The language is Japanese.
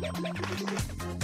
フフフフ。